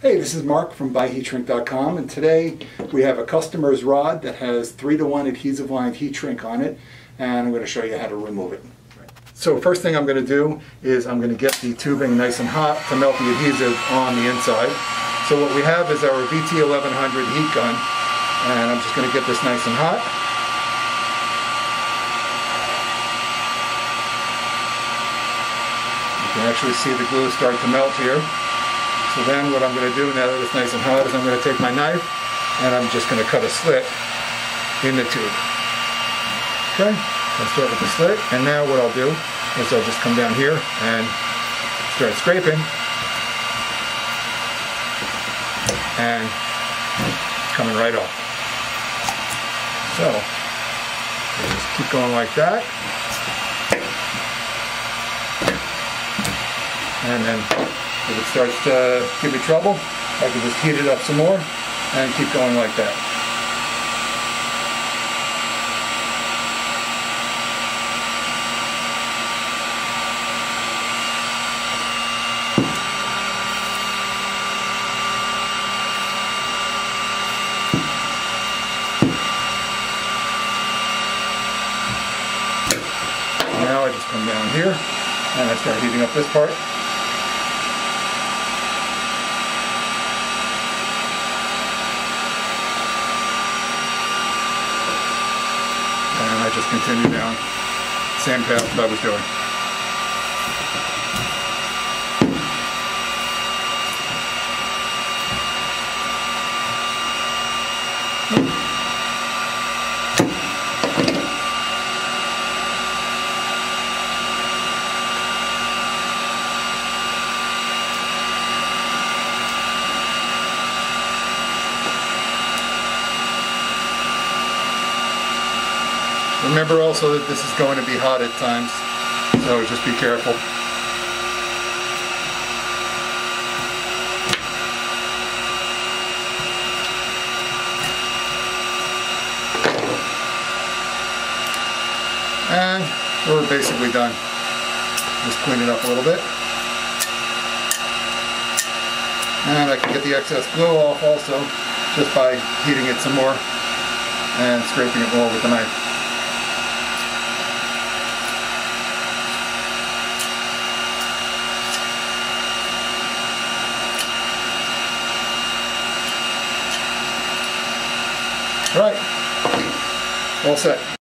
Hey, this is Marc from buyheatshrink.com and today we have a customer's rod that has 3 to 1 adhesive lined heat shrink on it and I'm going to show you how to remove it. So first thing I'm going to do is I'm going to get the tubing nice and hot to melt the adhesive on the inside. So what we have is our VT1100 heat gun and I'm just going to get this nice and hot. You can actually see the glue start to melt here. So then what I'm going to do now that it's nice and hot is I'm going to take my knife and I'm just going to cut a slit in the tube. Okay, I'll start with the slit and now what I'll do is I'll just come down here and start scraping and coming right off. So, just keep going like that. And then if it starts to give me trouble, I can just heat it up some more and keep going like that. Now I just come down here and I start heating up this part. I just continue down same path that I was doing. Remember also that this is going to be hot at times, so just be careful. And we're basically done. Just clean it up a little bit. And I can get the excess glue off also just by heating it some more and scraping it more with the knife. Right, all set.